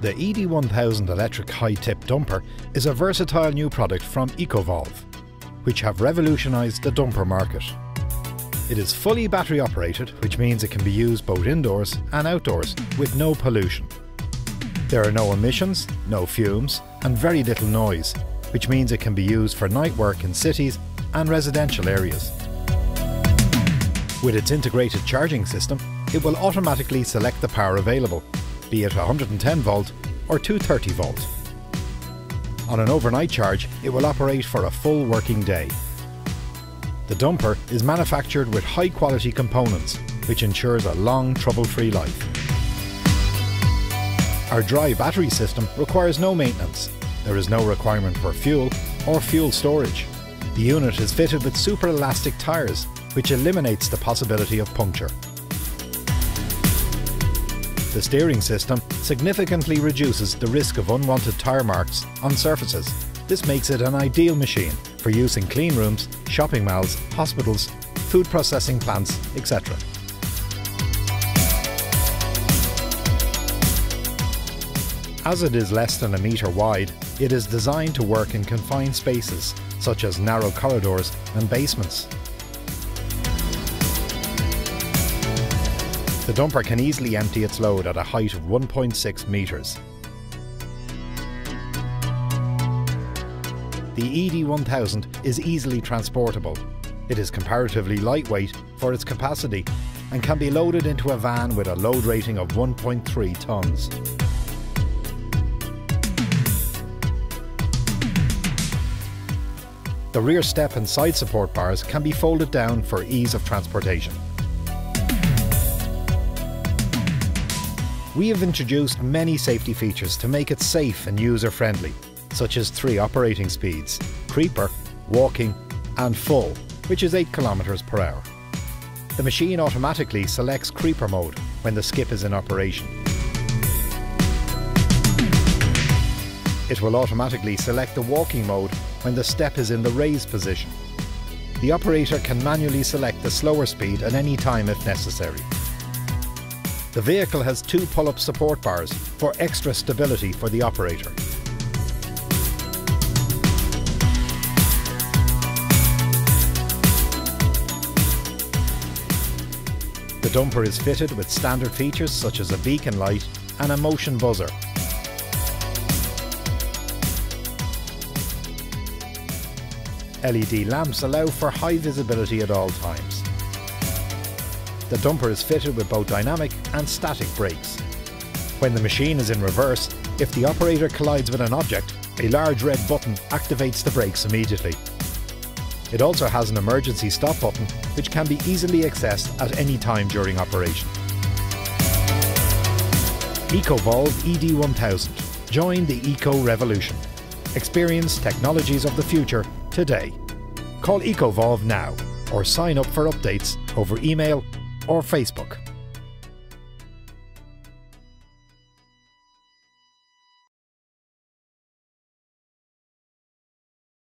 The ED1000 electric high-tip dumper is a versatile new product from Ecovolve, which have revolutionised the dumper market. It is fully battery operated, which means it can be used both indoors and outdoors with no pollution. There are no emissions, no fumes, and very little noise, which means it can be used for night work in cities and residential areas. With its integrated charging system, it will automatically select the power available be it 110 volt or 230 volt. On an overnight charge, it will operate for a full working day. The dumper is manufactured with high quality components, which ensures a long trouble-free life. Our dry battery system requires no maintenance. There is no requirement for fuel or fuel storage. The unit is fitted with super elastic tyres, which eliminates the possibility of puncture. The steering system significantly reduces the risk of unwanted tyre marks on surfaces. This makes it an ideal machine for use in clean rooms, shopping malls, hospitals, food processing plants, etc. As it is less than a metre wide, it is designed to work in confined spaces, such as narrow corridors and basements. The dumper can easily empty its load at a height of 1.6 metres. The ED1000 is easily transportable. It is comparatively lightweight for its capacity and can be loaded into a van with a load rating of 1.3 tonnes. The rear step and side support bars can be folded down for ease of transportation. We have introduced many safety features to make it safe and user-friendly, such as three operating speeds, creeper, walking and full, which is 8 km per hour. The machine automatically selects creeper mode when the skip is in operation. It will automatically select the walking mode when the step is in the raised position. The operator can manually select the slower speed at any time if necessary. The vehicle has two pull-up support bars for extra stability for the operator. The dumper is fitted with standard features such as a beacon light and a motion buzzer. LED lamps allow for high visibility at all times. The dumper is fitted with both dynamic and static brakes. When the machine is in reverse, if the operator collides with an object, a large red button activates the brakes immediately. It also has an emergency stop button which can be easily accessed at any time during operation. EcoVolve ED1000. Join the eco revolution. Experience technologies of the future today. Call EcoVolve now or sign up for updates over email or Facebook.